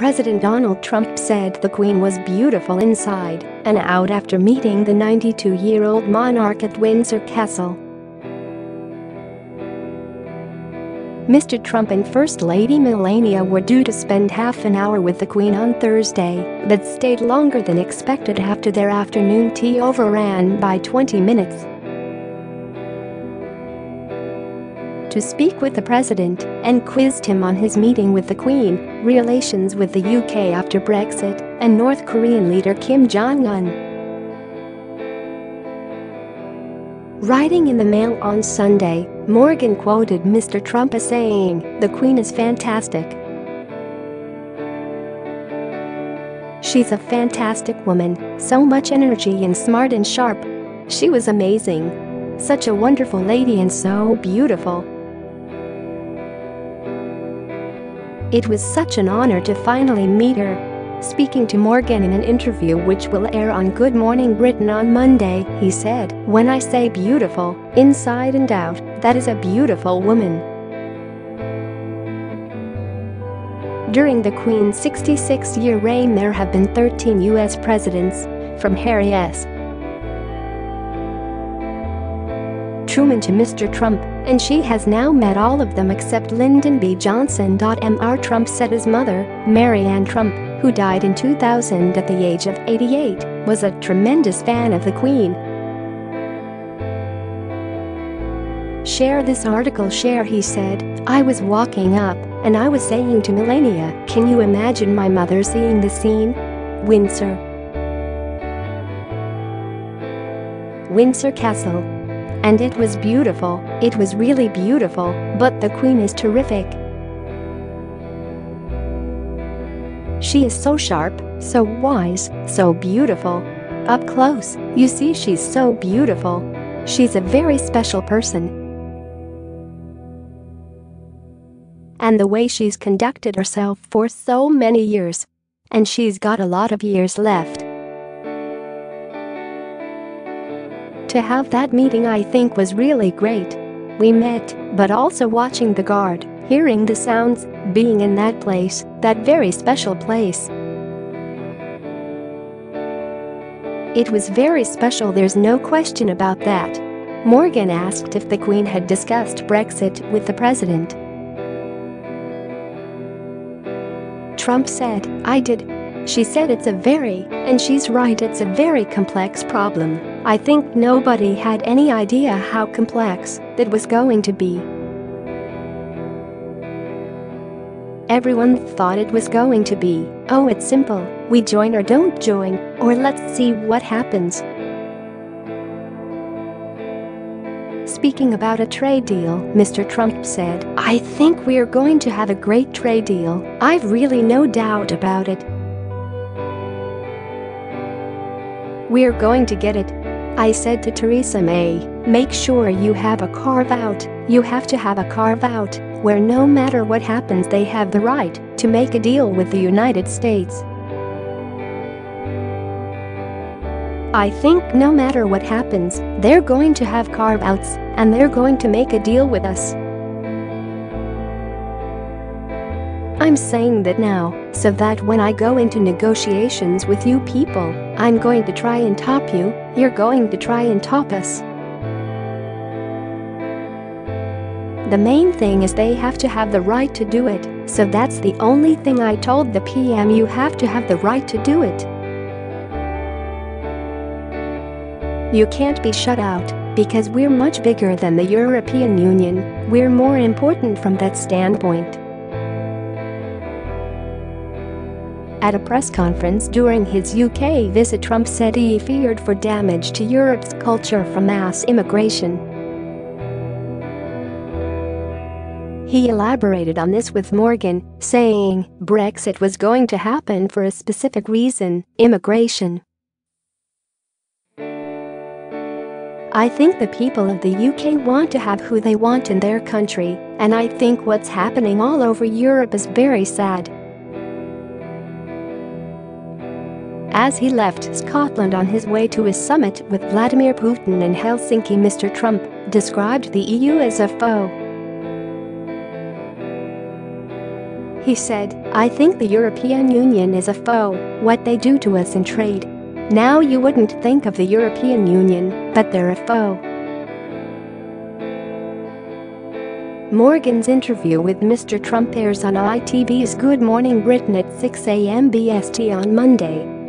President Donald Trump said the Queen was beautiful inside and out after meeting the 92-year-old monarch at Windsor Castle. Mr. Trump and First Lady Melania were due to spend half an hour with the Queen on Thursday, but stayed longer than expected after their afternoon tea overran by 20 minutes. To speak with the president and quizzed him on his meeting with the Queen, relations with the UK after Brexit, and North Korean leader Kim Jong-un. Writing in the Mail on Sunday, Morgan quoted Mr. Trump as saying, The Queen is fantastic. She's a fantastic woman, so much energy and smart and sharp. She was amazing. Such a wonderful lady and so beautiful. It was such an honor to finally meet her. Speaking to Morgan in an interview which will air on Good Morning Britain on Monday, he said, When I say beautiful, inside and out, that is a beautiful woman. During the Queen's 66-year reign there have been 13 U.S. presidents, from Harry S. Truman to Mr. Trump, and she has now met all of them except Lyndon B. Johnson. Mr. Trump said his mother, Mary Anne Trump, who died in 2000 at the age of 88, was a tremendous fan of the Queen. Share this article share he said, I was walking up and I was saying to Melania, can you imagine my mother seeing the scene? Windsor Windsor Castle and it was beautiful, it was really beautiful, but the queen is terrific. She is so sharp, so wise, so beautiful. Up close, you see she's so beautiful. She's a very special person. And the way she's conducted herself for so many years. And she's got a lot of years left. To have that meeting I think was really great. We met, but also watching the guard, hearing the sounds, being in that place, that very special place. It was very special there's no question about that. Morgan asked if the Queen had discussed Brexit with the President. Trump said, I did. She said it's a very, and she's right it's a very complex problem. I think nobody had any idea how complex it was going to be. Everyone thought it was going to be, oh it's simple, we join or don't join, or let's see what happens. Speaking about a trade deal, Mr. Trump said, I think we're going to have a great trade deal, I've really no doubt about it. We're going to get it. I said to Theresa May, make sure you have a carve-out, you have to have a carve-out, where no matter what happens they have the right to make a deal with the United States. I think no matter what happens, they're going to have carve-outs, and they're going to make a deal with us. I'm saying that now, so that when I go into negotiations with you people, I'm going to try and top you, you're going to try and top us. The main thing is they have to have the right to do it, so that's the only thing I told the PM you have to have the right to do it. You can't be shut out, because we're much bigger than the European Union, we're more important from that standpoint. At a press conference during his UK visit Trump said he feared for damage to Europe's culture from mass immigration. He elaborated on this with Morgan, saying Brexit was going to happen for a specific reason, immigration. I think the people of the UK want to have who they want in their country, and I think what's happening all over Europe is very sad. As he left Scotland on his way to his summit with Vladimir Putin in Helsinki Mr. Trump described the EU as a foe. He said, I think the European Union is a foe, what they do to us in trade. Now you wouldn't think of the European Union, but they're a foe. Morgan's interview with Mr. Trump airs on ITV's Good Morning Britain at 6 a.m. BST on Monday.